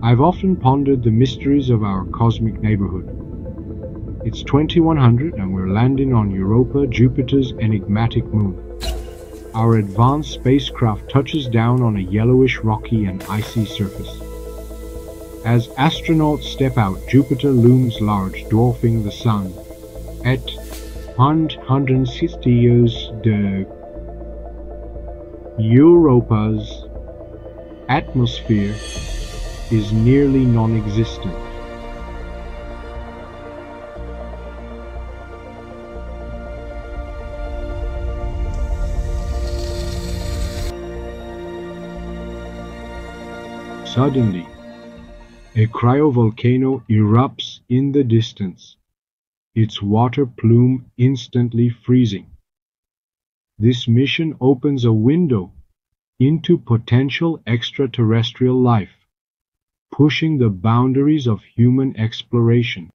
I've often pondered the mysteries of our cosmic neighborhood. It's 2100 and we're landing on Europa, Jupiter's enigmatic moon. Our advanced spacecraft touches down on a yellowish, rocky, and icy surface. As astronauts step out, Jupiter looms large, dwarfing the Sun. At 160 years, the Europa's atmosphere is nearly non-existent. Suddenly, a cryovolcano erupts in the distance, its water plume instantly freezing. This mission opens a window into potential extraterrestrial life, pushing the boundaries of human exploration.